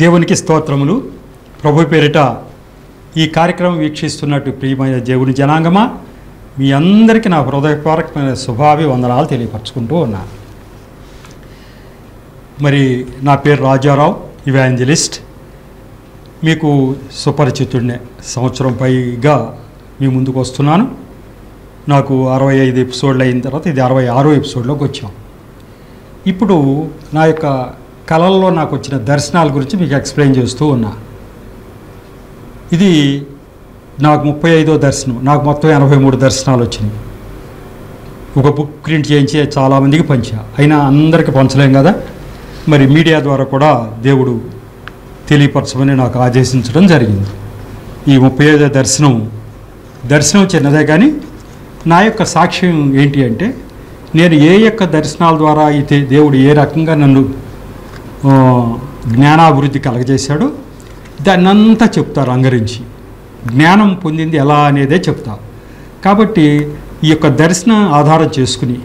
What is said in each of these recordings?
దేవునికి స్తోత్రములు. ప్రభు పేరిట ఈ కార్యక్రమం వీక్షిస్తున్నట్టు ప్రియమైన దేవుని జనాంగమా మీ అందరికీ నా హృదయపూర్వకమైన శుభాభి వందనాలు తెలియపరచుకుంటూ ఉన్నాను మరి నా పేరు రాజారావు ఇవాంజలిస్ట్. మీకు సుపరిచితుడినే సంవత్సరం పైగా మీ ముందుకు వస్తున్నాను. నాకు అరవై ఐదు ఎపిసోడ్లు అయిన తర్వాత ఇది అరవై ఆరో ఎపిసోడ్లోకి వచ్చాం. ఇప్పుడు నా యొక్క కళల్లో నాకు వచ్చిన దర్శనాల గురించి మీకు ఎక్స్ప్లెయిన్ చేస్తూ ఉన్నా. ఇది నాకు ముప్పై ఐదో దర్శనం నాకు మొత్తం ఎనభై మూడు దర్శనాలు వచ్చినాయి. ఒక బుక్ ప్రింట్ చేయించి చాలామందికి పంచా. అయినా అందరికీ పంచలేం కదా? మరి మీడియా ద్వారా కూడా దేవుడు తెలియపరచమని నాకు ఆదేశించడం జరిగింది. ఈ ముప్పై ఐదో దర్శనం దర్శనం చిన్నదే కానీ నా యొక్క సాక్ష్యం ఏంటి అంటే నేను ఏ యొక్క దర్శనాల ద్వారా అయితే దేవుడు ఏ రకంగా నన్ను జ్ఞానాభివృద్ధి కలగజేశాడు. దాన్నంతా చెప్తారు అంగరించి. జ్ఞానం పొందింది ఎలా అనేదే చెప్తారు. కాబట్టి ఈ యొక్క దర్శనం ఆధారం చేసుకుని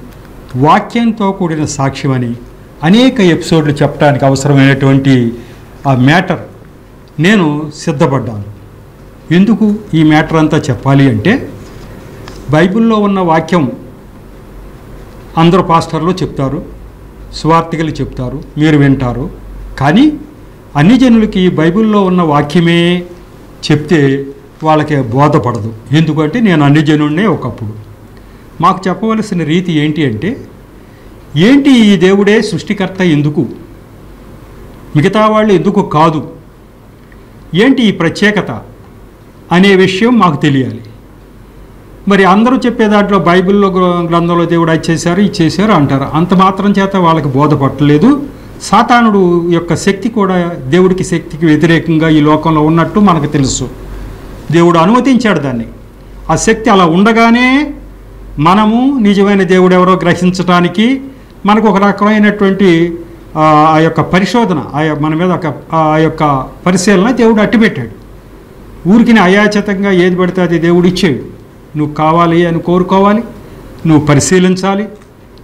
వాక్యంతో కూడిన సాక్ష్యం అని అనేక ఎపిసోడ్లు చెప్పడానికి అవసరమైనటువంటి ఆ మ్యాటర్ నేను సిద్ధపడ్డాను. ఎందుకు ఈ మ్యాటర్ అంతా చెప్పాలి అంటే బైబిల్లో ఉన్న వాక్యం అందరు పాస్టర్లు చెప్తారు. సువార్థికులు చెప్తారు మీరు వింటారు. కానీ అన్ని జనులకి బైబిల్లో ఉన్న వాక్యమే చెప్తే వాళ్ళకి బోధపడదు. ఎందుకంటే నేను అన్ని జనుడినే ఒకప్పుడు. మాకు చెప్పవలసిన రీతి ఏంటి అంటే ఏంటి ఈ దేవుడే సృష్టికర్త ఎందుకు? మిగతా వాళ్ళు ఎందుకు కాదు? ఏంటి ఈ ప్రత్యేకత? అనే విషయం మాకు తెలియాలి. మరి అందరూ చెప్పే దాంట్లో బైబిల్లో గ్రంథంలో దేవుడు అది చేశారు ఇది చేశారు అంటారు. అంత మాత్రం చేత వాళ్ళకి బోధపట్టలేదు. సాతానుడు యొక్క శక్తి కూడా దేవుడికి శక్తికి వ్యతిరేకంగా ఈ లోకంలో ఉన్నట్టు మనకు తెలుసు. దేవుడు అనుమతించాడు దాన్ని. ఆ శక్తి అలా ఉండగానే మనము నిజమైన దేవుడు ఎవరో గ్రహించడానికి మనకు ఒక రకమైనటువంటి ఆ యొక్క పరిశోధన ఆ మన మీద ఒక ఆ యొక్క పరిశీలన దేవుడు అట్టిపెట్టాడు. ఊరికి అయాచితంగా ఏది పడితే అది దేవుడు ఇచ్చేడు. నువ్వు కావాలి అని కోరుకోవాలి నువ్వు పరిశీలించాలి.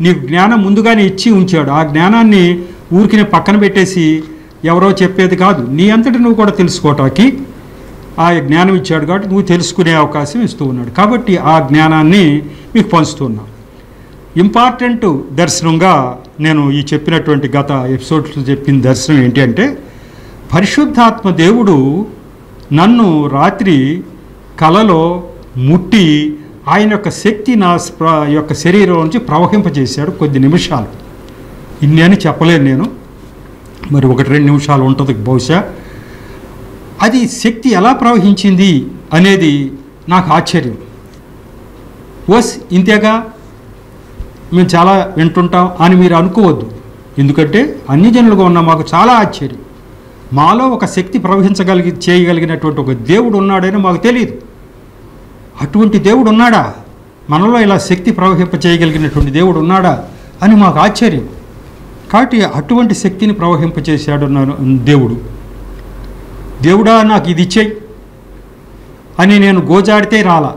నీకు జ్ఞానం ముందుగానే ఇచ్చి ఉంచాడు. ఆ జ్ఞానాన్ని ఊరికి పక్కన పెట్టేసి ఎవరో చెప్పేది కాదు. నీ అంతటి నువ్వు కూడా తెలుసుకోవటానికి ఆ జ్ఞానం ఇచ్చాడు కాబట్టి నువ్వు తెలుసుకునే అవకాశం ఇస్తూ ఉన్నాడు. కాబట్టి ఆ జ్ఞానాన్ని మీకు పంచుతున్నా ఇంపార్టెంట్ దర్శనంగా నేను ఈ చెప్పినటువంటి గత ఎపిసోడ్స్లో చెప్పిన దర్శనం ఏంటి అంటే పరిశుద్ధాత్మ దేవుడు నన్ను రాత్రి కలలో ముట్టి ఆయన యొక్క శక్తి నా యొక్క శరీరం నుంచి ప్రవహింపజేశాడు కొద్ది నిమిషాలు. ఇన్ని అని చెప్పలేను నేను. మరి ఒకటి రెండు నిమిషాలు ఉంటుంది బహుశా. అది శక్తి ఎలా ప్రవహించింది అనేది నాకు ఆశ్చర్యం. వస్ ఇంతేగా? మేము చాలా వింటుంటాం అని మీరు అనుకోవద్దు. ఎందుకంటే అన్ని జనులుగా ఉన్న మాకు చాలా ఆశ్చర్యం. మాలో ఒక శక్తి ప్రవహించగలిగి చేయగలిగినటువంటి ఒక దేవుడు ఉన్నాడని మాకు తెలియదు అటువంటి దేవుడు ఉన్నాడా మనలో ఇలా శక్తి ప్రవహింప చేయగలిగినటువంటి దేవుడు ఉన్నాడా అని మాకు ఆశ్చర్యం. కాబట్టి అటువంటి శక్తిని ప్రవహింపచేశాడు దేవుడు. దేవుడా నాకు ఇది ఇచ్చేయి. అని నేను గోజాడితే రాలా.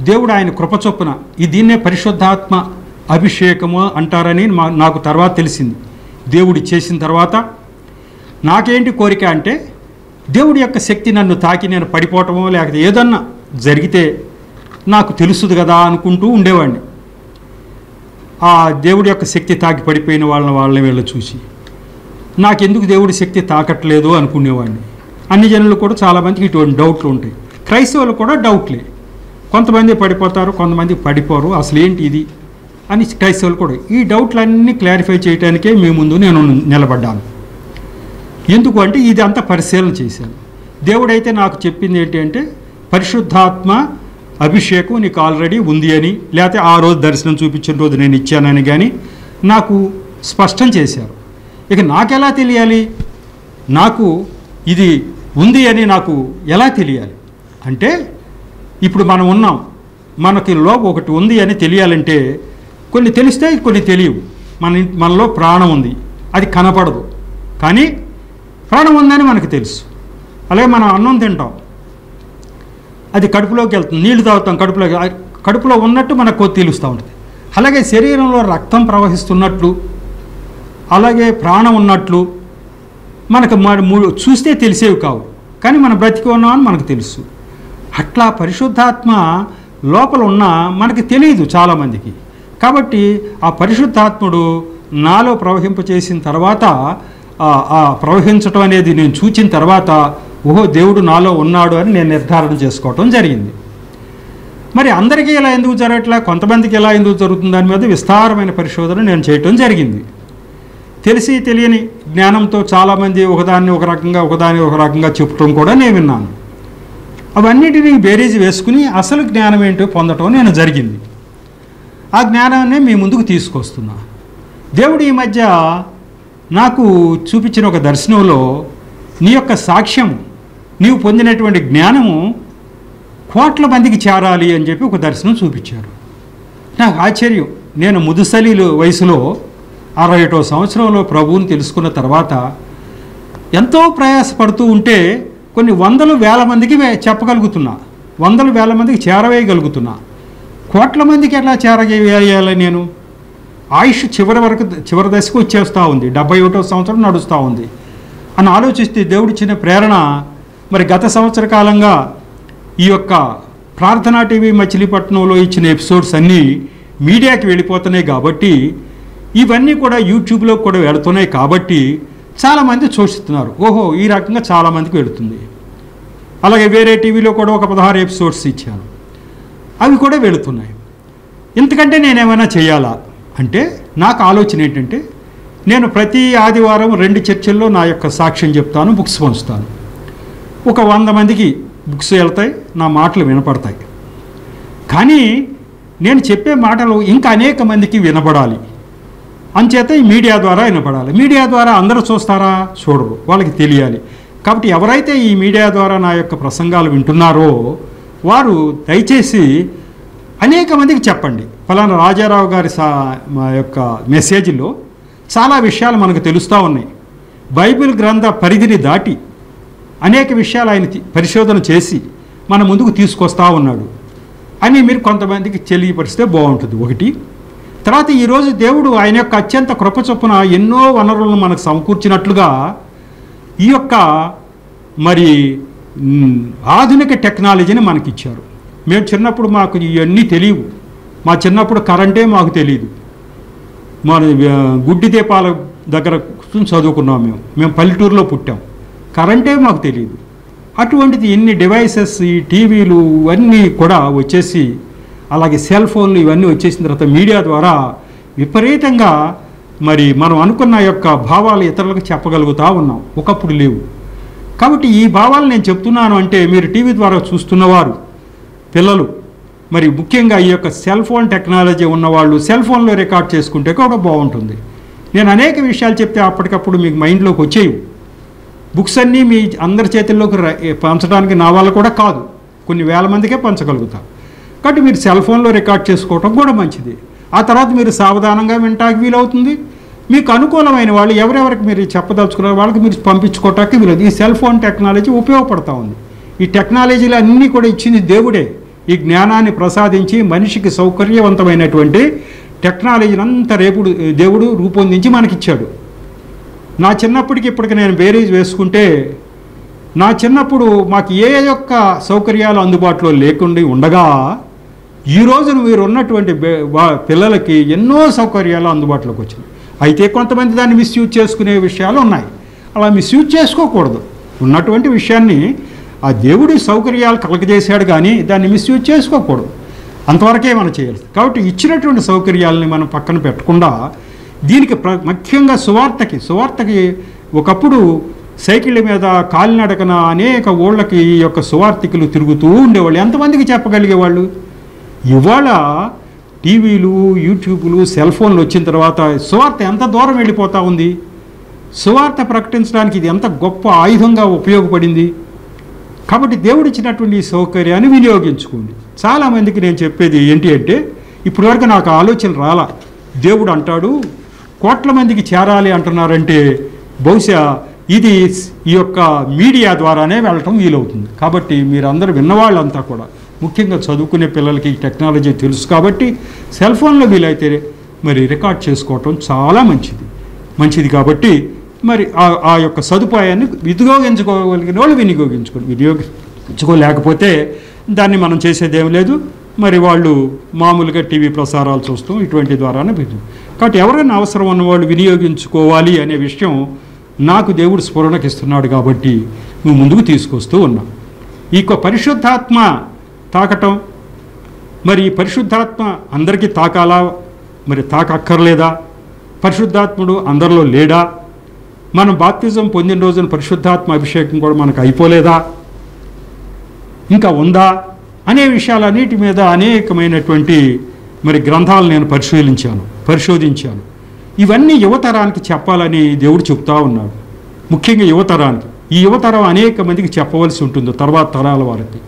దేవుడు ఆయన కృప చొప్పున ఈ దీన్నే పరిశుద్ధాత్మ అభిషేకము అంటారని మా నాకు తర్వాత తెలిసింది. దేవుడు చేసిన తర్వాత నాకేంటి కోరిక అంటే దేవుడి యొక్క శక్తి నన్ను తాకి నేను పడిపోవటమో లేకపోతే ఏదన్నా జరిగితే నాకు తెలుస్తుంది కదా అనుకుంటూ ఉండేవాడిని. ఆ దేవుడి యొక్క శక్తి తాకి పడిపోయిన వాళ్ళని వాళ్ళని వీళ్ళు చూసి నాకెందుకు దేవుడి శక్తి తాకట్లేదు అనుకునేవాడిని. అన్ని జనులు కూడా చాలామందికి ఇటువంటి డౌట్లు ఉంటాయి. క్రైస్తవులు కూడా డౌట్లే. కొంతమంది పడిపోతారు కొంతమంది పడిపోరు అసలు ఏంటి ఇది అని క్రైస్తవులు కూడా ఈ డౌట్లన్నీ క్లారిఫై చేయడానికే మీ ముందు నేను నిలబడ్డాను. ఎందుకు అంటే ఇది అంతా పరిశీలన చేశాను. దేవుడైతే నాకు చెప్పింది ఏంటి అంటే పరిశుద్ధాత్మ అభిషేకం నీకు ఆల్రెడీ ఉంది అని లేకపోతే ఆ రోజు దర్శనం చూపించిన రోజు నేను ఇచ్చానని కానీ నాకు స్పష్టం చేశారు. ఇక నాకెలా తెలియాలి? నాకు ఇది ఉంది అని నాకు ఎలా తెలియాలి? అంటే ఇప్పుడు మనం ఉన్నాం. మనకి లోపు ఒకటి ఉంది అని తెలియాలంటే కొన్ని తెలిస్తే కొన్ని తెలియవు. మన మనలో ప్రాణం ఉంది. అది కనపడదు. కానీ ప్రాణం ఉందని మనకు తెలుసు. అలాగే మనం అన్నం తింటాం. అది కడుపులోకి వెళ్తుంది. నీళ్ళు తాగుతాం కడుపులో కడుపులో ఉన్నట్టు మనకు తెలుస్తూ ఉంటుంది. అలాగే శరీరంలో రక్తం ప్రవహిస్తున్నట్లు అలాగే ప్రాణం ఉన్నట్లు మనకు మూడు ము- చూస్తే తెలిసేవి కావు. కానీ మనం బ్రతికి ఉన్నామని మనకు తెలుసు. అట్లా పరిశుద్ధాత్మ లోపల ఉన్న మనకి తెలియదు చాలామందికి. కాబట్టి ఆ పరిశుద్ధాత్ముడు నాలో ప్రవహింపచేసిన తర్వాత ఆ ప్రవహించటం అనేది నేను చూచిన తర్వాత ఓహో దేవుడు నాలో ఉన్నాడు అని నేను నిర్ధారణ చేసుకోవటం జరిగింది. మరి అందరికీ ఇలా ఎందుకు జరగట్లా? కొంతమందికి ఎలా ఎందుకు జరుగుతుంది? దాని మీద విస్తారమైన పరిశోధన నేను చేయటం జరిగింది. తెలిసి తెలియని జ్ఞానంతో చాలామంది ఒకదాన్ని ఒక రకంగా ఒకదాన్ని ఒక రకంగా చెప్పటం కూడా నేను విన్నాను. అవన్నిటినీ బేరీజ్ వేసుకుని అసలు జ్ఞానం ఏంటో పొందటం నేను జరిగింది. ఆ జ్ఞానాన్ని మీ ముందుకు తీసుకొస్తున్నా. దేవుడు ఈ మధ్య నాకు చూపించిన ఒక దర్శనంలో నీ యొక్క సాక్ష్యం నీవు పొందినటువంటి జ్ఞానము కోట్ల మందికి చేరాలి అని చెప్పి ఒక దర్శనం చూపించారు. నాకు ఆశ్చర్యం. నేను ముదుసలిలో వయసులో అరవై ఒకటో సంవత్సరంలో ప్రభువుని తెలుసుకున్న తర్వాత ఎంతో ప్రయాసపడుతూ ఉంటే కొన్ని వందలు వేల మందికి చెప్పగలుగుతున్నా. వందలు వేల మందికి చేరవేయగలుగుతున్నా. కోట్ల మందికి ఎట్లా చేరవేయాలి నేను? ఆయుష్ చివరి వరకు చివరి దశకు వచ్చేస్తూ ఉంది. డెబ్బై ఒకటో సంవత్సరం నడుస్తూ ఉంది. అని ఆలోచిస్తే దేవుడిచ్చిన ప్రేరణ మరి గత సంవత్సర కాలంగా ఈ యొక్క ప్రార్థనా టీవీ మచిలీపట్నంలో ఇచ్చిన ఎపిసోడ్స్ అన్నీ మీడియాకి వెళ్ళిపోతున్నాయి కాబట్టి ఇవన్నీ కూడా యూట్యూబ్లో కూడా వెళుతున్నాయి కాబట్టి చాలామంది చూస్తున్నారు ఓహో ఈ రకంగా చాలామందికి వెళుతుంది. అలాగే వేరే టీవీలో కూడా ఒక పదహారు ఎపిసోడ్స్ ఇచ్చాను అవి కూడా వెళుతున్నాయి. ఇంతకంటే నేనేమైనా చేయాలా? అంటే నాకు ఆలోచన ఏంటంటే నేను ప్రతి ఆదివారం రెండు చర్చల్లో నా యొక్క సాక్ష్యం చెప్తాను బుక్స్ పంచుతాను. ఒక వంద మందికి బుక్స్ వెళ్తాయి నా మాటలు వినపడతాయి. కానీ నేను చెప్పే మాటలు ఇంకా అనేక మందికి వినపడాలి. అంచేత ఈ మీడియా ద్వారా వినపడాలి. మీడియా ద్వారా అందరూ చూస్తారా? చూడరు. వాళ్ళకి తెలియాలి. కాబట్టి ఎవరైతే ఈ మీడియా ద్వారా నా యొక్క ప్రసంగాలు వింటున్నారో వారు దయచేసి అనేక మందికి చెప్పండి. ఫలానా రాజారావు గారి సా మా యొక్క మెసేజ్లో చాలా విషయాలు మనకు తెలుస్తూ ఉన్నాయి. బైబిల్ గ్రంథ పరిధిని దాటి అనేక విషయాలు ఆయన పరిశోధన చేసి మన ముందుకు తీసుకొస్తా ఉన్నాడు. అని మీరు కొంతమందికి తెలియపరిస్తే బాగుంటుంది. ఒకటి తర్వాత ఈరోజు దేవుడు ఆయన యొక్క అత్యంత కృప చొప్పున ఎన్నో వనరులను మనకు సమకూర్చినట్లుగా ఈ యొక్క మరి ఆధునిక టెక్నాలజీని మనకి ఇచ్చారు మేము చిన్నప్పుడు మాకు ఇవన్నీ తెలియవు. మా చిన్నప్పుడు కరెంటే మాకు తెలియదు మన గుడ్డి దీపాల దగ్గర చదువుకున్నాం మేము. మేము పల్లెటూరులో పుట్టాం. కరెంటే మాకు తెలియదు అటువంటిది ఎన్ని డివైసెస్ ఈ టీవీలు ఇవన్నీ కూడా వచ్చేసి అలాగే సెల్ ఫోన్లు ఇవన్నీ వచ్చేసిన తర్వాత మీడియా ద్వారా విపరీతంగా మరి మనం అనుకున్న యొక్క భావాలు ఇతరులకు చెప్పగలుగుతా ఉన్నాం. ఒకప్పుడు లేవు. కాబట్టి ఈ భావాలు నేను చెప్తున్నాను అంటే మీరు టీవీ ద్వారా చూస్తున్నవారు పిల్లలు మరి ముఖ్యంగా ఈ యొక్క సెల్ ఫోన్ టెక్నాలజీ ఉన్నవాళ్ళు సెల్ ఫోన్లో రికార్డ్ చేసుకుంటే కూడా బాగుంటుంది. నేను అనేక విషయాలు చెప్తే అప్పటికప్పుడు మీకు మైండ్లోకి వచ్చేవి బుక్స్ అన్నీ మీ అందరి చేతుల్లోకి పంచడానికి నా వల్ల కూడా కాదు. కొన్ని వేల మందికే పంచగలుగుతా కాబట్టి మీరు సెల్ ఫోన్లో రికార్డ్ చేసుకోవటం కూడా మంచిది. ఆ తర్వాత మీరు సావధానంగా వినటానికి వీలవుతుంది. మీకు అనుకూలమైన వాళ్ళు ఎవరెవరికి మీరు చెప్పదలుచుకున్నారు వాళ్ళకి మీరు పంపించుకోవటానికి వీలదు ఈ సెల్ ఫోన్ టెక్నాలజీ ఉపయోగపడతా ఉంది. ఈ టెక్నాలజీలు అన్నీ కూడా ఇచ్చింది దేవుడే. ఈ జ్ఞానాన్ని ప్రసాదించి మనిషికి సౌకర్యవంతమైనటువంటి టెక్నాలజీని అంత రేపుడు దేవుడు రూపొందించి మనకిచ్చాడు. నా చిన్నప్పటికి ఇప్పటికి నేను బేరీజ్ వేసుకుంటే నా చిన్నప్పుడు మాకు ఏ యొక్క సౌకర్యాలు అందుబాటులో లేకుండా ఉండగా ఈ రోజున మీరు ఉన్నటువంటి పిల్లలకి ఎన్నో సౌకర్యాలు అందుబాటులోకి వచ్చినాయి. అయితే కొంతమంది దాన్ని మిస్యూజ్ చేసుకునే విషయాలు ఉన్నాయి. అలా మిస్యూజ్ చేసుకోకూడదు. ఉన్నటువంటి విషయాన్ని ఆ దేవుడి సౌకర్యాలు కలగజేశాడు కానీ దాన్ని మిస్యూజ్ చేసుకోకూడదు. అంతవరకే మనం చేయాలి కాబట్టి ఇచ్చినటువంటి సౌకర్యాలని మనం పక్కన పెట్టకుండా దీనికి ప్ర ముఖ్యంగా సువార్తకి సువార్తకి ఒకప్పుడు సైకిళ్ళ మీద కాలినడకన అనేక ఊళ్ళకి ఈ యొక్క సువార్థికులు తిరుగుతూ ఉండేవాళ్ళు. ఎంతమందికి చెప్పగలిగేవాళ్ళు? ఇవాళ టీవీలు యూట్యూబ్లు సెల్ ఫోన్లు వచ్చిన తర్వాత సువార్త ఎంత దూరం వెళ్ళిపోతూ ఉంది? సువార్త ప్రకటించడానికి ఇది ఎంత గొప్ప ఆయుధంగా ఉపయోగపడింది? కాబట్టి దేవుడు ఇచ్చినటువంటి ఈ సౌకర్యాన్ని వినియోగించుకోండి. చాలామందికి నేను చెప్పేది ఏంటి అంటే ఇప్పటివరకు నాకు ఆలోచన రాలా. దేవుడు అంటాడు కోట్ల మందికి చేరాలి అంటున్నారంటే బహుశా ఇది ఈ యొక్క మీడియా ద్వారానే వెళ్ళటం వీలవుతుంది. కాబట్టి మీరందరూ విన్నవాళ్ళంతా కూడా ముఖ్యంగా చదువుకునే పిల్లలకి ఈ టెక్నాలజీ తెలుసు కాబట్టి సెల్ ఫోన్లో వీలైతే మరి రికార్డ్ చేసుకోవటం చాలా మంచిది. మంచిది కాబట్టి మరి ఆ- ఆ యొక్క సదుపాయాన్ని వినియోగించుకోగలిగిన వాళ్ళు వినియోగించుకోండి. వినియోగించుకోలేకపోతే దాన్ని మనం చేసేది ఏం లేదు. మరి వాళ్ళు మామూలుగా టీవీ ప్రసారాలు చూస్తాం ఇటువంటి ద్వారానే కాబట్టి ఎవరైనా అవసరం ఉన్నవాళ్ళు వినియోగించుకోవాలి అనే విషయం నాకు దేవుడు స్ఫురణకి ఇస్తున్నాడు కాబట్టి నువ్వు ముందుకు తీసుకొస్తూ ఉన్నా. ఈ పరిశుద్ధాత్మ తాకటం మరి ఈ పరిశుద్ధాత్మ అందరికీ తాకాలా? మరి తాకక్కర్లేదా? పరిశుద్ధాత్ముడు అందరిలో లేడా? మనం బాప్తిజం పొందిన రోజున పరిశుద్ధాత్మ అభిషేకం కూడా మనకు అయిపోలేదా? ఇంకా ఉందా? అనే విషయాలన్నిటి మీద అనేకమైనటువంటి మరి గ్రంథాలు నేను పరిశీలించాను. పరిశోధించాను. ఇవన్నీ యువతరానికి చెప్పాలని దేవుడు చెప్తా ఉన్నాడు. ముఖ్యంగా యువతరానికి. ఈ యువతరం అనేక మందికి చెప్పవలసి ఉంటుంది తర్వాత తరాల వారికి.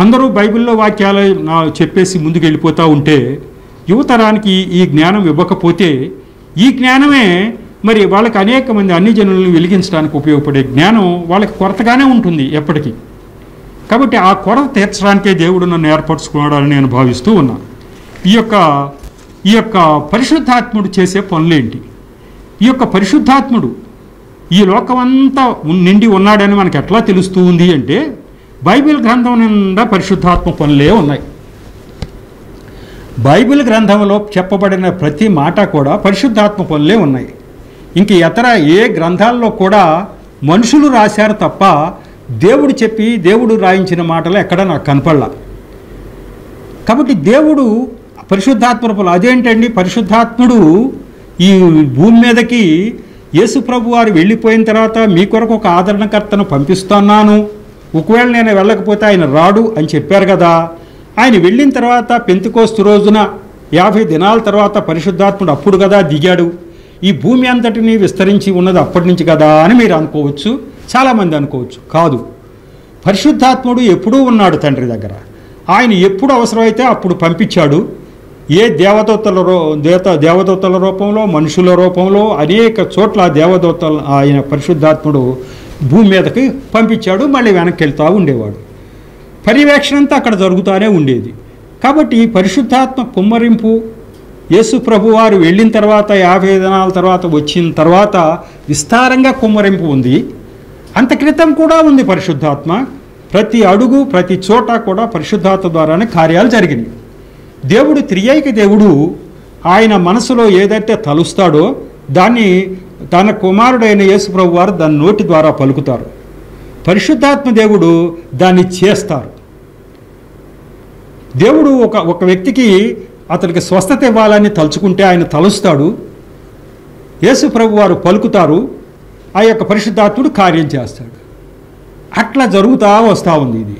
అందరూ బైబిల్లో వాక్యాలు నా చెప్పేసి ముందుకు వెళ్ళిపోతూ ఉంటే యువతరానికి ఈ జ్ఞానం ఇవ్వకపోతే ఈ జ్ఞానమే మరి వాళ్ళకి అనేక మంది అన్ని జనులను వెలిగించడానికి ఉపయోగపడే జ్ఞానం వాళ్ళకి కొరతగానే ఉంటుంది ఎప్పటికీ. కాబట్టి ఆ కొరత తీర్చడానికే దేవుడు నన్ను ఏర్పరచుకున్నాడని నేను భావిస్తూ ఉన్నాను ఈ యొక్క ఈ యొక్క పరిశుద్ధాత్ముడు చేసే పనులేంటి? ఈ యొక్క పరిశుద్ధాత్ముడు ఈ లోకమంతా నిండి ఉన్నాడని మనకు ఎట్లా తెలుస్తూ ఉంది అంటే బైబిల్ గ్రంథం నిండా పరిశుద్ధాత్మ పనులే ఉన్నాయి. బైబిల్ గ్రంథంలో చెప్పబడిన ప్రతి మాట కూడా పరిశుద్ధాత్మ పనులే ఉన్నాయి. ఇంక ఇతర ఏ గ్రంథాల్లో కూడా మనుషులు రాశారు తప్ప దేవుడు చెప్పి దేవుడు రాయించిన మాటలు ఎక్కడ నాకు కనపడలా. కాబట్టి దేవుడు పరిశుద్ధాత్మ అదేంటండి? పరిశుద్ధాత్ముడు ఈ భూమి మీదకి యేసుప్రభు వారు వెళ్ళిపోయిన తర్వాత మీ కొరకు ఒక ఆదరణకర్తను పంపిస్తున్నాను. ఒకవేళ నేను వెళ్ళకపోతే ఆయన రాడు అని చెప్పారు కదా. ఆయన వెళ్ళిన తర్వాత పెంతికోస్తు రోజున యాభై దినాల తర్వాత పరిశుద్ధాత్ముడు అప్పుడు కదా దిగాడు. ఈ భూమి అంతటిని విస్తరించి ఉన్నది అప్పటి నుంచి కదా అని మీరు అనుకోవచ్చు. చాలామంది అనుకోవచ్చు. కాదు. పరిశుద్ధాత్ముడు ఎప్పుడూ ఉన్నాడు తండ్రి దగ్గర. ఆయన ఎప్పుడు అవసరమైతే అప్పుడు పంపించాడు. ఏ దేవదూతల రూ దేవత దేవదూతల రూపంలో మనుషుల రూపంలో అనేక చోట్ల దేవదూతలు ఆయన పరిశుద్ధాత్ముడు భూమి మీదకి పంపించాడు మళ్ళీ వెనక్కి వెళ్తూ ఉండేవాడు. పర్యవేక్షణ అంతా అక్కడ జరుగుతూనే ఉండేది. కాబట్టి పరిశుద్ధాత్మ కుమ్మరింపు యేసు ప్రభు వారు వెళ్ళిన తర్వాత యాభై దినాల తర్వాత వచ్చిన తర్వాత విస్తారంగా కుమ్మరింపు ఉంది. అంత క్రితం కూడా ఉంది పరిశుద్ధాత్మ. ప్రతి అడుగు ప్రతి చోట కూడా పరిశుద్ధాత్మ ద్వారానే కార్యాలు జరిగినాయి. దేవుడు త్రియేక దేవుడు. ఆయన మనసులో ఏదైతే తలుస్తాడో దాన్ని తన కుమారుడైన యేసుప్రభు వారు దాని నోటి ద్వారా పలుకుతారు. పరిశుద్ధాత్మ దేవుడు దాన్ని చేస్తారు. దేవుడు ఒక ఒక వ్యక్తికి అతనికి స్వస్థత ఇవ్వాలని తలుచుకుంటే ఆయన తలుస్తాడు. యేసు ప్రభు వారు పలుకుతారు. ఆ యొక్క పరిశుద్ధాత్ముడు కార్యం చేస్తాడు. అట్లా జరుగుతూ వస్తూ ఉంది ఇది.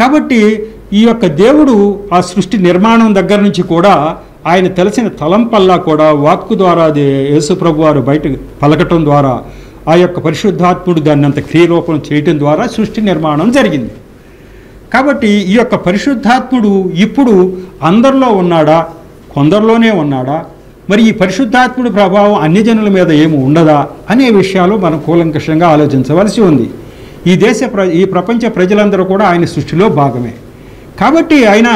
కాబట్టి ఈ యొక్క దేవుడు ఆ సృష్టి నిర్మాణం దగ్గర నుంచి కూడా ఆయన తెలిసిన తలంపల్లా కూడా వాక్కు ద్వారా అది యేసుప్రభు వారు బయట పలకటం ద్వారా ఆ యొక్క పరిశుద్ధాత్ముడు దాన్ని అంత క్రియరూపం చేయటం ద్వారా సృష్టి నిర్మాణం జరిగింది. కాబట్టి ఈ యొక్క పరిశుద్ధాత్ముడు ఇప్పుడు అందరిలో ఉన్నాడా? కొందరిలోనే ఉన్నాడా? మరి ఈ పరిశుద్ధాత్ముడి ప్రభావం అన్ని జనుల మీద ఏమి ఉండదా? అనే విషయాలు మనం కూలంకషంగా ఆలోచించవలసి ఉంది. ఈ దేశ ప్ర ఈ ప్రపంచ ప్రజలందరూ కూడా ఆయన సృష్టిలో భాగమే. కాబట్టి ఆయన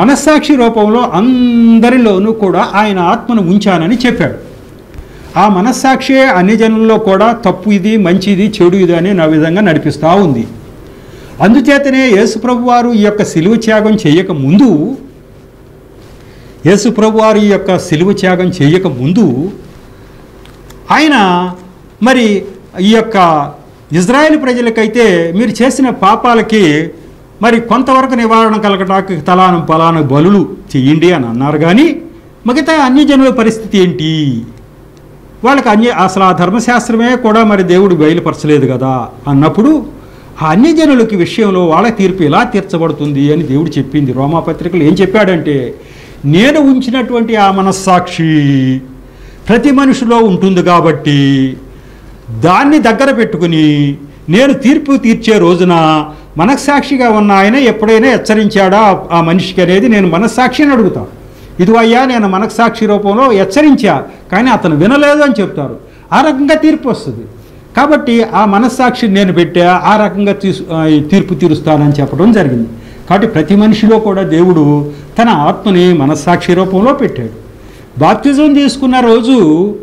మనస్సాక్షి రూపంలో అందరిలోనూ కూడా ఆయన ఆత్మను ఉంచానని చెప్పాడు. ఆ మనస్సాక్షే అన్ని జనుల్లో కూడా తప్పు ఇది మంచిది చెడు ఇది అని నా విధంగా నడిపిస్తూ ఉంది. అందుచేతనే యేసుప్రభు వారు ఈ యొక్క సిలువ త్యాగం చేయక ముందు యేసుప్రభు వారు ఈ యొక్క సిలువ త్యాగం చేయక ముందు ఆయన మరి ఈ యొక్క ఇజ్రాయెల్ ప్రజలకైతే మీరు చేసిన పాపాలకి మరి కొంతవరకు నివారణ కలగటానికి తలాను పలాను బలులు చెయ్యండి అని అన్నారు కానీ మిగతా అన్ని జనుల పరిస్థితి ఏంటి? వాళ్ళకి అన్య అసలు ఆ ధర్మశాస్త్రమే కూడా మరి దేవుడు బయలుపరచలేదు కదా అన్నప్పుడు ఆ అన్య జనులకి విషయంలో వాళ్ళ తీర్పు ఎలా తీర్చబడుతుంది అని దేవుడు చెప్పింది. రోమాపత్రికలు ఏం చెప్పాడంటే నేను ఉంచినటువంటి ఆ మనస్సాక్షి ప్రతి మనిషిలో ఉంటుంది కాబట్టి దాన్ని దగ్గర పెట్టుకుని నేను తీర్పు తీర్చే రోజున మనస్సాక్షిగా ఉన్న ఆయన ఎప్పుడైనా హెచ్చరించాడా? ఆ- మనిషికి అనేది నేను మనస్సాక్షిని అడుగుతాను ఇది అయ్యా నేను మనస్సాక్షి రూపంలో హెచ్చరించా కానీ అతను వినలేదు అని చెప్తారు. ఆ రకంగా తీర్పు వస్తుంది. కాబట్టి ఆ మనస్సాక్షిని నేను పెట్టా ఆ రకంగా తీర్పు తీరుస్తానని చెప్పడం జరిగింది. కాబట్టి ప్రతి మనిషిలో కూడా దేవుడు తన ఆత్మని మనస్సాక్షి రూపంలో పెట్టాడు. బాప్తిజం తీసుకున్న రోజు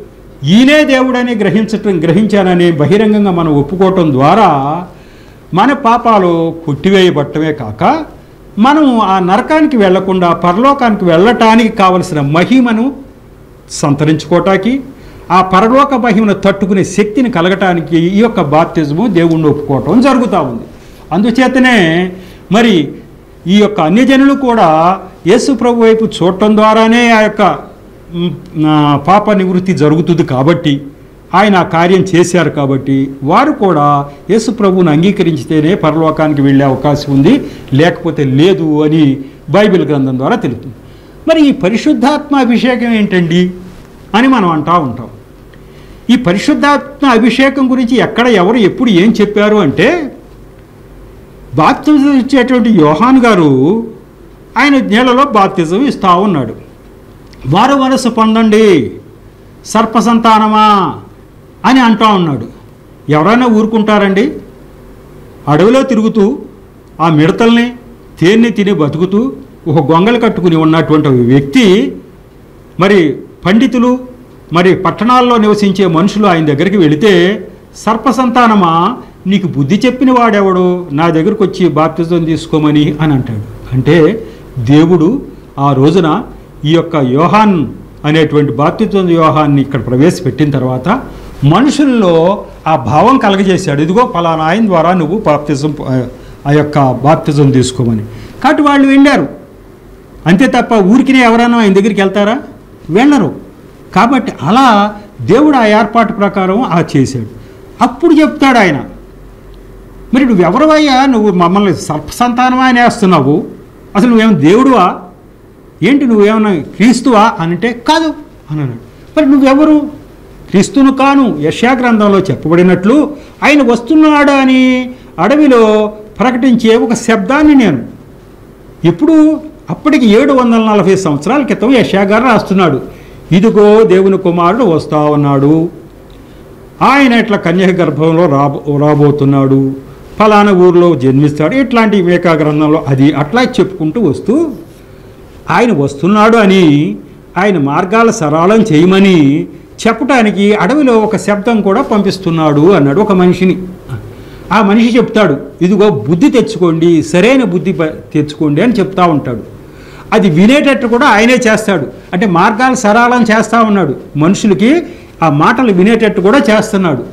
ఈయనే దేవుడని గ్రహించటం గ్రహించానని బహిరంగంగా మనం ఒప్పుకోవటం ద్వారా మన పాపాలు కొట్టివేయబట్టమే కాక మనం ఆ నరకానికి వెళ్ళకుండా పరలోకానికి వెళ్ళటానికి కావలసిన మహిమను సంతరించుకోవటానికి ఆ పరలోక మహిమను తట్టుకునే శక్తిని కలగటానికి ఈ యొక్క బాప్తిజము దేవుణ్ణి ఒప్పుకోవటం జరుగుతూ ఉంది. అందుచేతనే మరి ఈ యొక్క అన్యజనులు కూడా యేసు ప్రభు వైపు చూడటం ద్వారానే ఆ యొక్క పాప నివృత్తి జరుగుతుంది కాబట్టి ఆయన ఆ కార్యం చేశారు కాబట్టి వారు కూడా యేసు ప్రభువును అంగీకరించితేనే పరలోకానికి వెళ్ళే అవకాశం ఉంది లేకపోతే లేదు అని బైబిల్ గ్రంథం ద్వారా తెలుస్తుంది. మరి ఈ పరిశుద్ధాత్మ అభిషేకం ఏంటండి అని మనం అంటా ఉంటాం. ఈ పరిశుద్ధాత్మ అభిషేకం గురించి ఎక్కడ ఎవరు ఎప్పుడు ఏం చెప్పారు అంటే బాప్తిజం ఇచ్చేటువంటి యోహాన్ గారు ఆయన నీళ్ళలో బాప్తిజం ఇస్తా ఉన్నాడు. వారు మనసు పొందండి. సర్పసంతానమా అని అంటా ఉన్నాడు. ఎవరైనా ఊరుకుంటారండి? అడవిలో తిరుగుతూ ఆ మిడతల్ని తేన్ని తిని బతుకుతూ ఒక గొంగలు కట్టుకుని ఉన్నటువంటి వ్యక్తి మరి పండితులు మరి పట్టణాల్లో నివసించే మనుషులు ఆయన దగ్గరికి వెళితే సర్పసంతానమా నీకు బుద్ధి చెప్పిన వాడెవడు? నా దగ్గరకు వచ్చి బాప్తిజం తీసుకోమని అని అంటాడు. అంటే దేవుడు ఆ రోజున ఈ యొక్క యోహాన్ అనేటువంటి బాప్తిజం యోహాన్ని ఇక్కడ ప్రవేశపెట్టిన తర్వాత మనుషుల్లో ఆ భావం కలగజేశాడు. ఇదిగో పలానా ఆయన ద్వారా నువ్వు బాప్తిజం ఆ యొక్క బాప్తిజం తీసుకోమని. కాబట్టి వాళ్ళు వెళ్ళారు అంతే తప్ప ఊరికినే ఎవరైనా ఆయన దగ్గరికి వెళ్తారా? వెళ్ళరు. కాబట్టి అలా దేవుడు ఆ ఏర్పాటు ప్రకారం ఆ చేశాడు. అప్పుడు చెప్తాడు ఆయన మరి నువ్వు నువ్వెవరవయ్యా నువ్వు మమ్మల్ని సర్పసంతానమా అని వేస్తున్నావు అసలు నువ్వేం దేవుడువా? ఏంటి నువ్వేమన్నా క్రీస్తువా? అంటే కాదు. అని అన్నాడు. మరి నువ్వెవరు? క్రీస్తును కాను యశాగ్రంథంలో చెప్పబడినట్లు ఆయన వస్తున్నాడు అని అడవిలో ప్రకటించే ఒక శబ్దాన్ని నేను. ఇప్పుడు అప్పటికి ఏడు వందల నలభై సంవత్సరాల క్రితం యశాగారు రాస్తున్నాడు. ఇదిగో దేవుని కుమారుడు వస్తా ఉన్నాడు. ఆయన ఇట్లా కన్యక గర్భంలో రాబో రాబోతున్నాడు. ఫలానా ఊరిలో జన్మిస్తాడు. ఇట్లాంటి మేకా గ్రంథంలో అది అట్లా చెప్పుకుంటూ వస్తూ ఆయన వస్తున్నాడు అని ఆయన మార్గాల సరళం చేయమని చెప్పటానికి అడవిలో ఒక శబ్దం కూడా పంపిస్తున్నాడు అన్నాడు ఒక మనిషిని. ఆ మనిషి చెప్తాడు ఇదిగో బుద్ధి తెచ్చుకోండి సరైన బుద్ధి తెచ్చుకోండి అని చెప్తా ఉంటాడు. అది వినేటట్టు కూడా ఆయనే చేస్తాడు. అంటే మార్గాలు సరళం చేస్తూ ఉన్నాడు. మనుషులకి ఆ మాటలు వినేటట్టు కూడా చేస్తున్నాడు.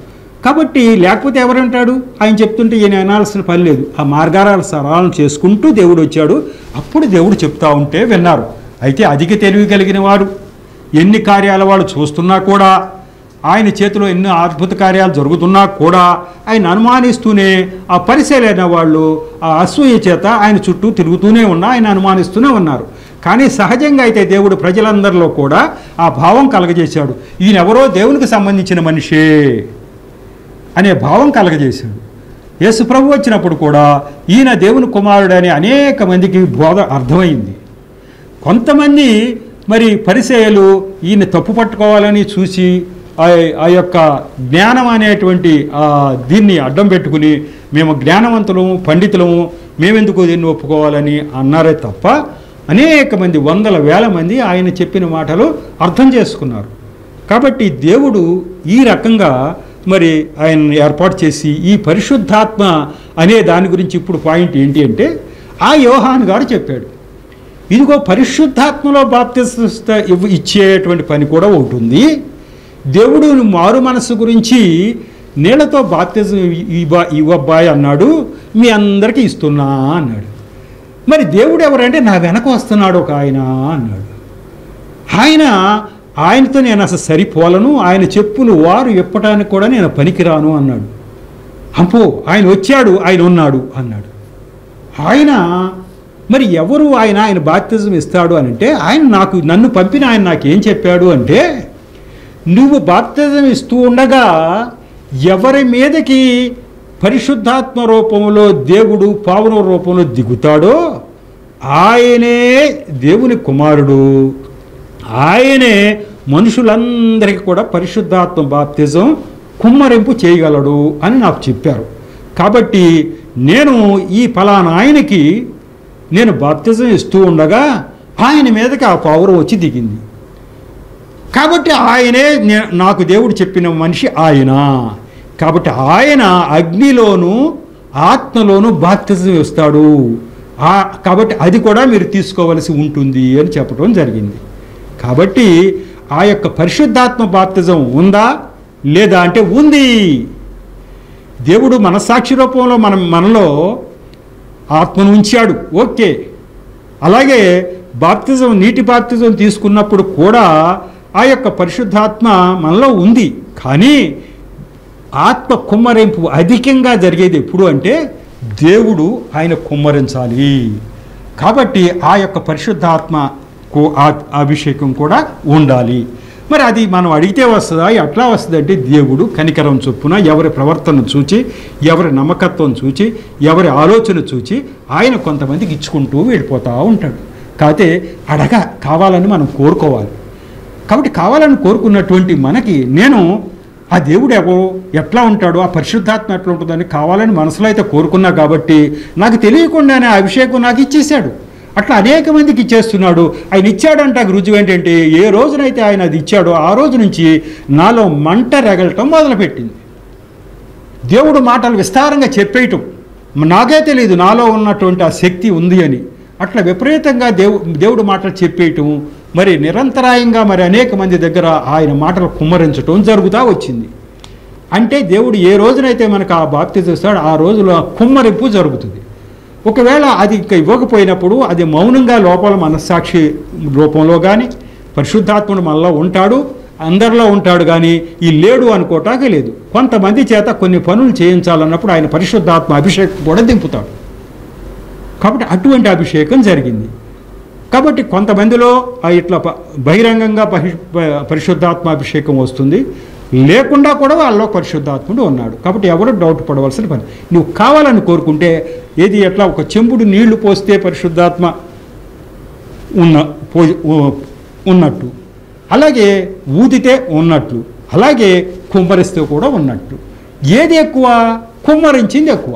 కాబట్టి లేకపోతే ఎవరంటాడు? ఆయన చెప్తుంటే ఈయన వినాల్సిన పని లేదు. ఆ మార్గాలు సరళం చేసుకుంటూ దేవుడు వచ్చాడు. అప్పుడు దేవుడు చెప్తా ఉంటే విన్నారు. అయితే అధిక తెలివి కలిగిన వాడు. ఎన్ని కార్యాలు వాళ్ళు చూస్తున్నా కూడా ఆయన చేతిలో ఎన్ని అద్భుత కార్యాలు జరుగుతున్నా కూడా ఆయన అనుమానిస్తూనే ఆ పరిశీలైన వాళ్ళు ఆ అసూయ చేత ఆయన చుట్టూ తిరుగుతూనే ఉన్నా ఆయన అనుమానిస్తూనే ఉన్నారు. కానీ సహజంగా అయితే దేవుడు ప్రజలందరిలో కూడా ఆ భావం కలగజేశాడు. ఈయన ఎవరో దేవునికి సంబంధించిన మనిషే అనే భావం కలగజేశాడు. యేసు ప్రభు వచ్చినప్పుడు కూడా ఈయన దేవుని కుమారుడని అనేక మందికి బోధ అర్థమైంది. కొంతమంది మరి పరిచయలు ఈయన తప్పు పట్టుకోవాలని చూసి ఆ ఆ యొక్క జ్ఞానం అనేటువంటి దీన్ని అడ్డం పెట్టుకుని మేము జ్ఞానవంతులము పండితులము మేమెందుకు దీన్ని ఒప్పుకోవాలని అన్నారే తప్ప అనేక మంది వందల వేల మంది ఆయన చెప్పిన మాటలు అర్థం చేసుకున్నారు. కాబట్టి దేవుడు ఈ రకంగా మరి ఆయన ఏర్పాటు చేసి ఈ పరిశుద్ధాత్మ అనే దాని గురించి ఇప్పుడు పాయింట్ ఏంటి అంటే ఆ యోహాన్ గారు చెప్పాడు. ఇదిగో పరిశుద్ధాత్మలో బాప్తిస్త ఇచ్చేటువంటి పని కూడా ఒకటి ఉంది దేవుడు మారు మనసు గురించి నీళ్ళతో బాప్తిజం ఇవ్వ ఇవ్వబ్బాయి అన్నాడు. మీ అందరికీ ఇస్తున్నా అన్నాడు. మరి దేవుడు ఎవరంటే నా వెనక వస్తున్నాడు ఒక ఆయన అన్నాడు. ఆయన ఆయనతో నేను అసలు సరిపోలను. ఆయన చెప్పులు వారు ఇప్పటానికి కూడా నేను పనికిరాను అన్నాడు. అంపో ఆయన వచ్చాడు ఆయన ఉన్నాడు అన్నాడు. ఆయన మరి ఎవరు ఆయన ఆయన బాప్తిజం ఇస్తాడు అని అంటే ఆయన నాకు నన్ను పంపిన ఆయన నాకేం చెప్పాడు అంటే నువ్వు బాప్తిజం ఇస్తూ ఉండగా ఎవరి మీదకి పరిశుద్ధాత్మ రూపంలో దేవుడు పావన రూపంలో దిగుతాడో ఆయనే దేవుని కుమారుడు. ఆయనే మనుషులందరికీ కూడా పరిశుద్ధాత్మ బాప్తిజం కుమ్మరింపు చేయగలడు అని నాకు చెప్పారు. కాబట్టి నేను ఈ ఫలానా ఆయనకి నేను బాప్తిజం ఇస్తూ ఉండగా ఆయన మీదకి ఆ పౌరం వచ్చి దిగింది. కాబట్టి ఆయనే నాకు దేవుడు చెప్పిన మనిషి ఆయన. కాబట్టి ఆయన అగ్నిలోను ఆత్మలోను బాప్తిజం ఇస్తాడు కాబట్టి అది కూడా మీరు తీసుకోవలసి ఉంటుంది అని చెప్పడం జరిగింది. కాబట్టి ఆ యొక్క పరిశుద్ధాత్మ బాప్తిజం ఉందా? లేదా అంటే ఉంది. దేవుడు మనస్సాక్షి రూపంలో మనం మనలో ఆత్మను ఉంచాడు. ఓకే. అలాగే బాప్తిజం నీటి బాప్తిజం తీసుకున్నప్పుడు కూడా ఆ యొక్క పరిశుద్ధాత్మ మనలో ఉంది. కానీ ఆత్మ కుమ్మరింపు అధికంగా జరిగేది ఎప్పుడు అంటే దేవుడు ఆయన కుమ్మరించాలి. కాబట్టి ఆ యొక్క పరిశుద్ధాత్మకు అభిషేకం కూడా ఉండాలి. మరి అది మనం అడిగితే వస్తుందా? ఎట్లా వస్తుందంటే దేవుడు కనికరం చొప్పున ఎవరి ప్రవర్తన చూచి ఎవరి నమ్మకత్వం చూచి ఎవరి ఆలోచన చూచి ఆయన కొంతమందికి ఇచ్చుకుంటూ వెళ్ళిపోతూ ఉంటాడు. కాకపోతే అడగ కావాలని మనం కోరుకోవాలి. కాబట్టి కావాలని కోరుకున్నటువంటి మనకి నేను ఆ దేవుడు ఎవో ఎట్లా ఉంటాడో ఆ పరిశుద్ధాత్మ ఎట్లా ఉంటుందని కావాలని మనసులో అయితే కోరుకున్నా కాబట్టి నాకు తెలియకుండానే ఆ అభిషేకం నాకు ఇచ్చేశాడు. అట్లా అనేక మందికి ఇచ్చేస్తున్నాడు. ఆయన ఇచ్చాడంటే రుజువు ఏంటంటే ఏ రోజునైతే ఆయన అది ఇచ్చాడో ఆ రోజు నుంచి నాలో మంట రగలటం మొదలుపెట్టింది. దేవుడు మాటలు విస్తారంగా చెప్పేయటం. నాకే తెలియదు నాలో ఉన్నటువంటి ఆ శక్తి ఉంది అని. అట్లా విపరీతంగా దేవు దేవుడు మాటలు చెప్పేయటం. మరి నిరంతరాయంగా మరి అనేక మంది దగ్గర ఆయన మాటలు కుమ్మరించటం జరుగుతూ వచ్చింది. అంటే దేవుడు ఏ రోజునైతే మనకు ఆ బాప్తి చేస్తాడో ఆ రోజులో కుమ్మరింపు జరుగుతుంది. ఒకవేళ అది ఇంకా ఇవ్వకపోయినప్పుడు అది మౌనంగా లోపల మనస్సాక్షి రూపంలో కానీ పరిశుద్ధాత్ముడు మనలో ఉంటాడు అందరిలో ఉంటాడు కానీ ఈ లేడు అనుకోవటానికి లేదు. కొంతమంది చేత కొన్ని పనులు చేయించాలన్నప్పుడు ఆయన పరిశుద్ధాత్మ అభిషేకం కూడా దింపుతాడు. కాబట్టి అటువంటి అభిషేకం జరిగింది. కాబట్టి కొంతమందిలో ఆ ఇట్లా బహిరంగంగా పరిశుద్ధాత్మ అభిషేకం వస్తుంది. లేకుండా కూడా వాళ్ళలో పరిశుద్ధాత్ముడు ఉన్నాడు. కాబట్టి ఎవరు డౌట్ పడవలసిన పని. నువ్వు కావాలని కోరుకుంటే ఏది ఎట్లా ఒక చెంబుడు నీళ్ళు పోస్తే పరిశుద్ధాత్మ ఉన్న పో ఉన్నట్టు. అలాగే ఊదితే ఉన్నట్లు అలాగే కుమ్మరిస్తే కూడా ఉన్నట్టు. ఏది ఎక్కువ? కుమ్మరించింది ఎక్కువ.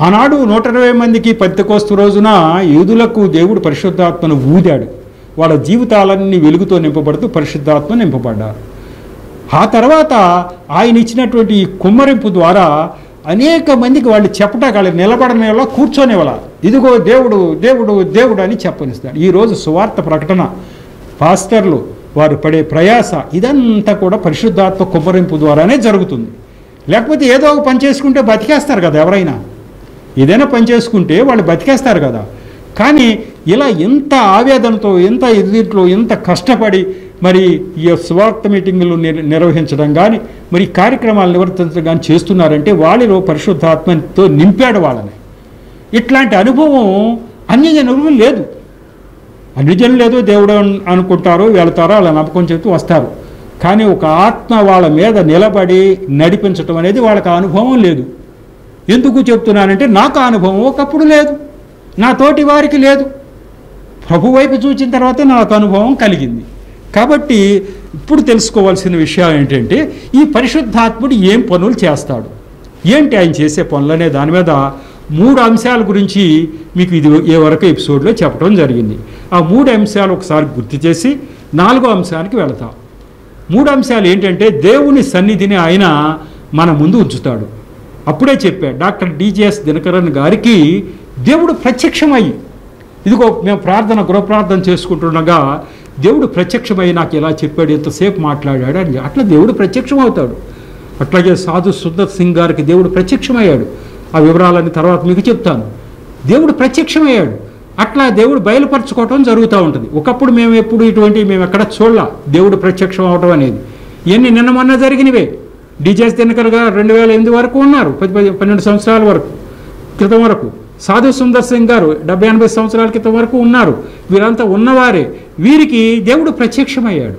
ఆనాడు నూట ఇరవై మందికి పెద్దకోస్తు రోజున యూదులకు దేవుడు పరిశుద్ధాత్మను ఊదాడు. వాళ్ళ జీవితాలన్నీ వెలుగుతో నింపబడుతూ పరిశుద్ధాత్మ నింపబడ్డారు. ఆ తర్వాత ఆయన ఇచ్చినటువంటి ఈ కుమ్మరింపు ద్వారా అనేక మందికి వాళ్ళు చెప్పటా వాళ్ళు నిలబడనేలా కూర్చొనేవాళ్ళ ఇదిగో దేవుడు దేవుడు దేవుడు అని చెప్పనిస్తాడు. ఈరోజు సువార్త ప్రకటన పాస్టర్లు వారు పడే ప్రయాస ఇదంతా కూడా పరిశుద్ధాత్మ కుమ్మరింపు ద్వారానే జరుగుతుంది. లేకపోతే ఏదో ఒక పని చేసుకుంటే బతికేస్తారు కదా ఎవరైనా. ఏదైనా పని చేసుకుంటే వాళ్ళు బతికేస్తారు కదా. కానీ ఇలా ఎంత ఆవేదనతో ఎంత ఎదుటిలో ఎంత కష్టపడి మరి ఈ స్వార్థ మీటింగులు నిర్వహించడం కానీ మరి కార్యక్రమాలు నిర్వర్తించడం కానీ చేస్తున్నారంటే వాళ్ళలో పరిశుద్ధాత్మతో నింపాడు వాళ్ళని. ఇట్లాంటి అనుభవం అన్య జనులు లేదు. అన్ని జనులు ఏదో దేవుడు అనుకుంటారు వెళ్తారో అలా నమ్మకం చెప్తూ వస్తారు. కానీ ఒక ఆత్మ వాళ్ళ మీద నిలబడి నడిపించటం అనేది వాళ్ళకి అనుభవం లేదు. ఎందుకు చెప్తున్నానంటే నాకు అనుభవం ఒకప్పుడు లేదు. నా తోటి వారికి లేదు. ప్రభు వైపు చూచిన తర్వాత నాకు అనుభవం కలిగింది. కాబట్టి ఇప్పుడు తెలుసుకోవాల్సిన విషయం ఏంటంటే ఈ పరిశుద్ధాత్ముడు ఏం పనులు చేస్తాడు? ఏంటి ఆయన చేసే పనులనే దాని మీద మూడు అంశాల గురించి మీకు ఇది ఏ వరకు ఎపిసోడ్లో చెప్పడం జరిగింది. ఆ మూడు అంశాలు ఒకసారి గుర్తు చేసి నాలుగో అంశానికి వెళతాం. మూడు అంశాలు ఏంటంటే దేవుని సన్నిధిని ఆయన మన ముందు ఉంచుతాడు. అప్పుడే చెప్పాడు డాక్టర్ డిజిఎస్ దినకరన్ గారికి దేవుడు ప్రత్యక్షమయ్యి ఇదిగో మేము ప్రార్థన గృహప్రార్థన చేసుకుంటుండగా దేవుడు ప్రత్యక్షమై నాకు ఇలా చెప్పాడు ఎంతసేపు మాట్లాడాడు అని. అట్లా దేవుడు ప్రత్యక్షం అవుతాడు. అట్లాగే సాధు సుందర్ సింగ్ గారికి దేవుడు ప్రత్యక్షమయ్యాడు. ఆ వివరాలన్నీ తర్వాత మీకు చెప్తాను. దేవుడు ప్రత్యక్షమయ్యాడు. అట్లా దేవుడు బయలుపరచుకోవటం జరుగుతూ ఉంటుంది. ఒకప్పుడు మేము ఎప్పుడు ఇటువంటి మేము ఎక్కడ చూడాల. దేవుడు ప్రత్యక్షం అవటం అనేది. ఇవన్నీ నిన్న మొన్న జరిగినవే. డిజెస్ దినకర్ గారు రెండు వేల ఎనిమిది వరకు ఉన్నారు. పది పది పన్నెండు సంవత్సరాల వరకు క్రితం వరకు. సాధు సుందర్ సింగ్ గారు డెబ్బై ఎనభై సంవత్సరాల క్రితం వరకు ఉన్నారు. వీరంతా ఉన్నవారే. వీరికి దేవుడు ప్రత్యక్షమయ్యాడు.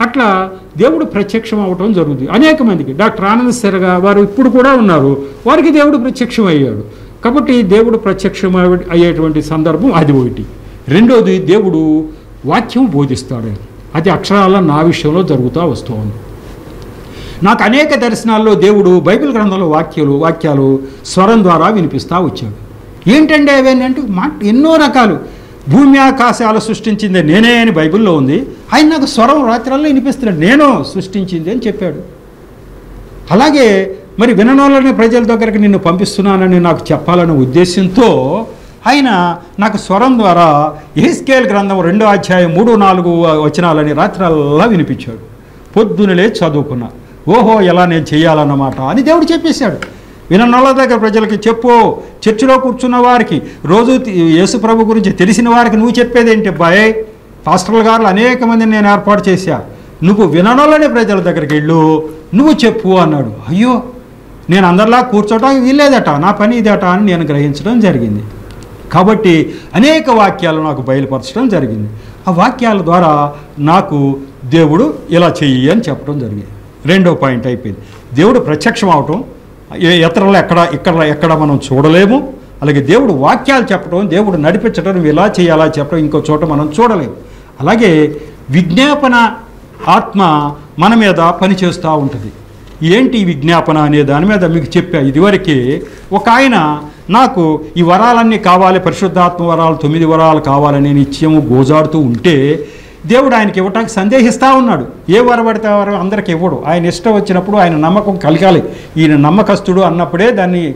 అట్లా దేవుడు ప్రత్యక్షం అవటం జరుగుతుంది. అనేక మందికి. డాక్టర్ ఆనంద్ శరగా వారు ఇప్పుడు కూడా ఉన్నారు. వారికి దేవుడు ప్రత్యక్షం అయ్యాడు కాబట్టి దేవుడు ప్రత్యక్షం అయ్యేటువంటి సందర్భం అది ఒకటి. రెండోది దేవుడు వాక్యం బోధిస్తాడు. అది అక్షరాల నా విషయంలో జరుగుతూ వస్తూ ఉంది నాకు అనేక దర్శనాల్లో దేవుడు బైబిల్ గ్రంథంలో వాక్యాలు వాక్యాలు స్వరం ద్వారా వినిపిస్తూ వచ్చాడు. ఏంటంటే అవన్నీ అంటూ మా ఎన్నో రకాలు. భూమి ఆకాశాలు సృష్టించింది నేనే అని బైబిల్లో ఉంది. ఆయన నాకు స్వరం రాత్రల్లో వినిపిస్తున్నాడు. నేను సృష్టించింది అని చెప్పాడు. అలాగే మరి విననోళ్ళని ప్రజల దగ్గరికి నిన్ను పంపిస్తున్నానని నాకు చెప్పాలనే ఉద్దేశంతో ఆయన నాకు స్వరం ద్వారా ఏస్కేల్ గ్రంథం రెండో అధ్యాయం మూడు నాలుగు వచనాలని రాత్రల్లా వినిపించాడు. పొద్దునలే చదువుకున్నా. ఓహో ఎలా నేను చేయాలన్నమాట అని దేవుడు చెప్పేశాడు. విననోళ్ళ దగ్గర ప్రజలకి చెప్పు. చర్చిలో కూర్చున్న వారికి రోజు యేసు ప్రభు గురించి తెలిసిన వారికి నువ్వు చెప్పేదేంటి బాయ్ పాస్టర్ల గారు అనేక మందిని నేను ఏర్పాటు చేశా. నువ్వు విననోళ్ళని ప్రజల దగ్గరికి వెళ్ళు. నువ్వు చెప్పు అన్నాడు. అయ్యో నేను అందరిలా కూర్చోటానికి వీల్లేదట. నా పని ఇదట అని నేను గ్రహించడం జరిగింది. కాబట్టి అనేక వాక్యాలు నాకు బయలుపరచడం జరిగింది. ఆ వాక్యాల ద్వారా నాకు దేవుడు ఇలా చెయ్యి అని చెప్పడం జరిగింది. రెండో పాయింట్ అయిపోయింది. దేవుడు ప్రత్యక్షం అవటం ఇతరులు ఎక్కడ ఇక్కడ ఎక్కడ మనం చూడలేము. అలాగే దేవుడు వాక్యాలు చెప్పడం దేవుడు నడిపించడం నువ్వు ఇలా చేయాలా చెప్పడం ఇంకో చోట మనం చూడలేము. అలాగే విజ్ఞాపన ఆత్మ మన మీద పనిచేస్తూ ఉంటుంది. ఏంటి విజ్ఞాపన అనే దాని మీద మీకు చెప్పా ఇదివరకే ఒక ఆయన నాకు ఈ వరాలన్నీ కావాలి పరిశుద్ధాత్మ వరాలు తొమ్మిది వరాలు కావాలని నిత్యము గోజాడుతూ ఉంటే దేవుడు ఆయనకి ఇవ్వటానికి సందేహిస్తూ ఉన్నాడు. ఏ వర పడితే ఆ అందరికి ఇవ్వడు. ఆయన ఇష్టం వచ్చినప్పుడు ఆయన నమ్మకం కలగాలి. ఈయన నమ్మకస్తుడు అన్నప్పుడే దాన్ని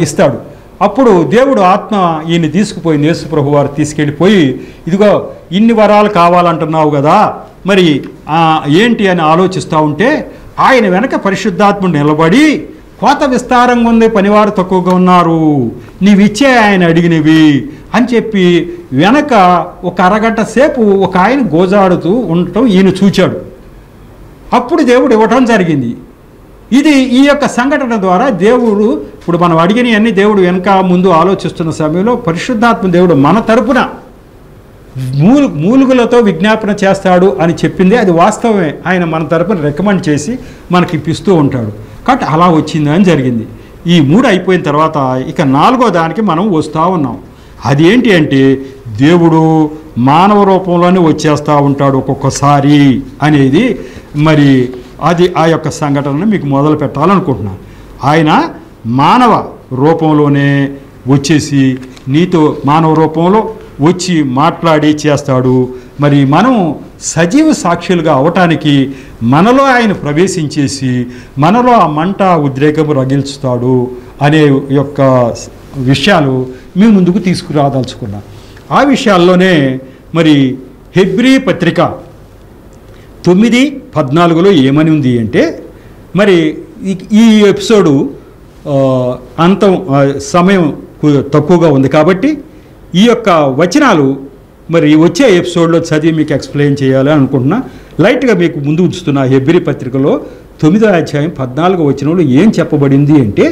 ఇస్తాడు. అప్పుడు దేవుడు ఆత్మ ఈయన తీసుకుపోయి యేసు ప్రభు వారు తీసుకెళ్ళిపోయి ఇదిగో ఇన్ని వరాలు కావాలంటున్నావు కదా. మరి ఏంటి అని ఆలోచిస్తూ ఉంటే ఆయన వెనక పరిశుద్ధాత్ముడు నిలబడి కోత విస్తారంగా ఉంది పనివారు తక్కువగా ఉన్నారు. నీవిచ్చే ఆయన అడిగినవి. అని చెప్పి వెనక ఒక అరగంట సేపు ఒక ఆయన గోజాడుతూ ఉండటం ఈయన చూచాడు. అప్పుడు దేవుడు ఇవ్వటం జరిగింది. ఇది ఈ యొక్క సంఘటన ద్వారా దేవుడు ఇప్పుడు మనం అడిగినవన్నీ దేవుడు వెనక ముందు ఆలోచిస్తున్న సమయంలో పరిశుద్ధాత్మ దేవుడు మన తరపున మూలు మూలుగులతో విజ్ఞాపన చేస్తాడు అని చెప్పింది. అది వాస్తవమే. ఆయన మన తరపున రికమెండ్ చేసి మనకి ఇప్పిస్తూ ఉంటాడు. కాబట్టి అలా వచ్చింది అని జరిగింది. ఈ మూడు అయిపోయిన తర్వాత ఇక నాలుగో దానికి మనం వస్తూ ఉన్నాం. అది ఏంటి అంటే దేవుడు మానవ రూపంలోనే వచ్చేస్తూ ఉంటాడు ఒక్కొక్కసారి అనేది మరి అది ఆ యొక్క సంఘటనను మీకు మొదలు పెట్టాలనుకుంటున్నాను. ఆయన మానవ రూపంలోనే వచ్చేసి నీతో మానవ రూపంలో వచ్చి మాట్లాడి చేస్తాడు. మరి మనం సజీవ సాక్షులుగా అవటానికి మనలో ఆయన ప్రవేశించేసి మనలో ఆ మంట ఉద్రేకము రగిల్చుతాడు అనే యొక్క విషయాలు మీ ముందుకు తీసుకురాదలుచుకున్నా. ఆ విషయాల్లోనే మరి హెబ్రీ పత్రిక తొమ్మిది పద్నాలుగులో ఏమని ఉంది అంటే మరి ఈ- ఎపిసోడు అంతం సమయం తక్కువగా ఉంది కాబట్టి ఈ యొక్క వచనాలు మరి వచ్చే ఎపిసోడ్లో చదివి మీకు ఎక్స్ప్లెయిన్ చేయాలి అనుకుంటున్నా. లైట్గా మీకు ముందు ఉంచుతున్న హెబ్రి పత్రికలో తొమ్మిదో అధ్యాయం పద్నాలుగో వచనంలో ఏం చెప్పబడింది అంటే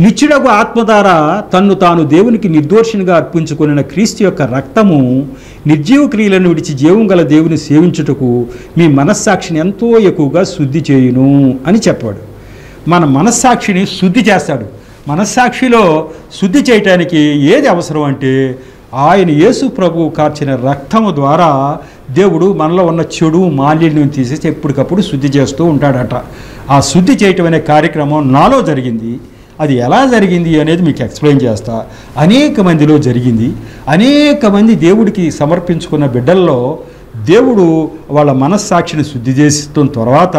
నిత్యుడకు ఆత్మ ద్వారా తన్ను తాను దేవునికి నిర్దోషినిగా అర్పించుకున్న క్రీస్తు యొక్క రక్తము నిర్జీవ క్రియలను విడిచి జీవం గల దేవుని సేవించుటకు మీ మనస్సాక్షిని ఎంతో ఎక్కువగా శుద్ధి చేయును అని చెప్పాడు. మన మనస్సాక్షిని శుద్ధి చేస్తాడు. మనస్సాక్షిలో శుద్ధి చేయటానికి ఏది అవసరం అంటే ఆయన యేసు ప్రభు కార్చిన రక్తము ద్వారా దేవుడు మనలో ఉన్న చెడు మాలిన్యం తీసేసి ఎప్పటికప్పుడు శుద్ధి చేస్తూ ఉంటాడట. ఆ శుద్ధి చేయటం అనే కార్యక్రమం నాలో జరిగింది. అది ఎలా జరిగింది అనేది మీకు ఎక్స్ప్లెయిన్ చేస్తా. అనేక మందిలో జరిగింది. అనేక మంది దేవుడికి సమర్పించుకున్న బిడ్డల్లో దేవుడు వాళ్ళ మనస్సాక్షిని శుద్ధి చేసిన తర్వాత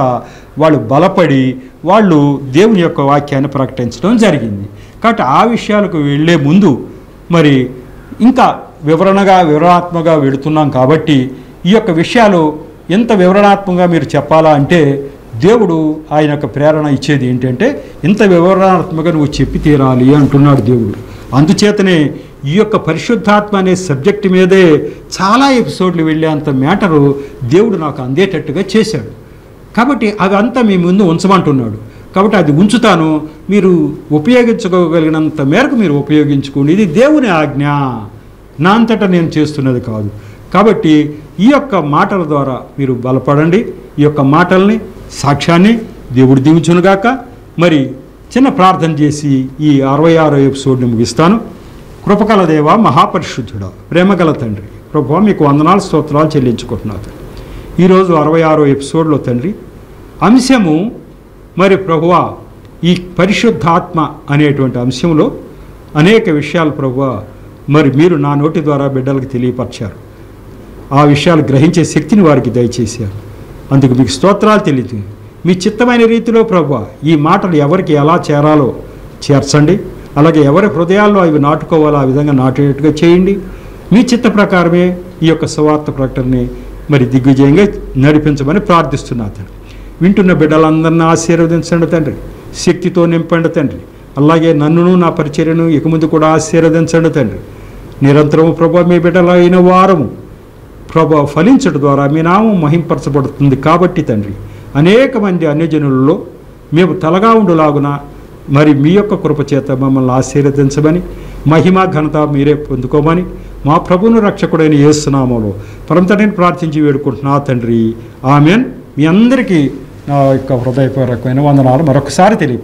వాళ్ళు బలపడి వాళ్ళు దేవుని యొక్క వాక్యాన్ని ప్రకటించడం జరిగింది. కాబట్టి ఆ విషయాలకు వెళ్ళే ముందు మరి ఇంకా వివరణగా వివరణాత్మగా వెళుతున్నాం కాబట్టి ఈ యొక్క విషయాలు ఎంత వివరణాత్మకంగా మీరు చెప్పాలా అంటే దేవుడు ఆయన యొక్క ప్రేరణ ఇచ్చేది ఏంటంటే ఇంత వివరణాత్మకంగా నువ్వు చెప్పి తీరాలి అంటున్నాడు దేవుడు. అందుచేతనే ఈ యొక్క పరిశుద్ధాత్మ అనే సబ్జెక్ట్ మీదే చాలా ఎపిసోడ్లు వెళ్ళేంత మ్యాటరు దేవుడు నాకు అందేటట్టుగా చేశాడు. కాబట్టి అవి అంతా మీ ముందు ఉంచమంటున్నాడు. కాబట్టి అది ఉంచుతాను. మీరు ఉపయోగించుకోగలిగినంత మేరకు మీరు ఉపయోగించుకోండి. ఇది దేవుని ఆజ్ఞ. నా అంతటా నేను చేస్తున్నది కాదు. కాబట్టి ఈ యొక్క మాటల ద్వారా మీరు బలపడండి. ఈ యొక్క మాటల్ని సాక్ష్యాన్ని దేవుడు దీవించునుగాక మరి చిన్న ప్రార్థన చేసి ఈ అరవై ఆరో ఎపిసోడ్ని ముగిస్తాను. కృపకల దేవ మహాపరిశుద్ధుడ ప్రేమగల తండ్రి ప్రభు మీకు వందనాలు స్తోత్రాలు చెల్లించుకుంటున్నాను తండ్రి. ఈరోజు అరవై ఆరో ఎపిసోడ్లో తండ్రి అంశము మరి ప్రభువ ఈ పరిశుద్ధాత్మ అనేటువంటి అంశంలో అనేక విషయాలు ప్రభువ మరి మీరు నా నోటి ద్వారా బిడ్డలకు తెలియపరిచారు. ఆ విషయాలు గ్రహించే శక్తిని వారికి దయచేశారు. అందుకు మీకు స్తోత్రాలు తెలియదు. మీ చిత్తమైన రీతిలో ప్రభు ఈ మాటలు ఎవరికి ఎలా చేరాలో చేర్చండి. అలాగే ఎవరి హృదయాల్లో అవి నాటుకోవాలో ఆ విధంగా నాటేట్టుగా చేయండి. మీ చిత్త ప్రకారమే ఈ యొక్క సువార్త ప్రకటనని మరి దిగ్విజయంగా నడిపించమని ప్రార్థిస్తున్నా తండ్రి. వింటున్న బిడ్డలందరినీ ఆశీర్వదించండి తండ్రి. శక్తితో నింపండి తండ్రి. అలాగే నన్నును నా పరిచర్యను ఇక ముందు కూడా ఆశీర్వదించండి తండ్రి. నిరంతరము ప్రభు మీ బిడ్డలు అయిన వారము. ప్రభు ఫలించడం ద్వారా మీ నామం మహింపరచబడుతుంది కాబట్టి తండ్రి అనేక మంది అన్యజనులలో మేము తలగా ఉండులాగున మరి మీ యొక్క కృపచేత మమ్మల్ని ఆశీర్వదించమని మహిమ ఘనత మీరే పొందుకోమని మా ప్రభువును రక్షకుడైన యేసునామంలో పరంతటిని ప్రార్థించి వేడుకుంటున్నా తండ్రి. ఆమెన్. మీ అందరికీ నా యొక్క హృదయపూర్వకమైన వందనాలు. మరొకసారి తెలియప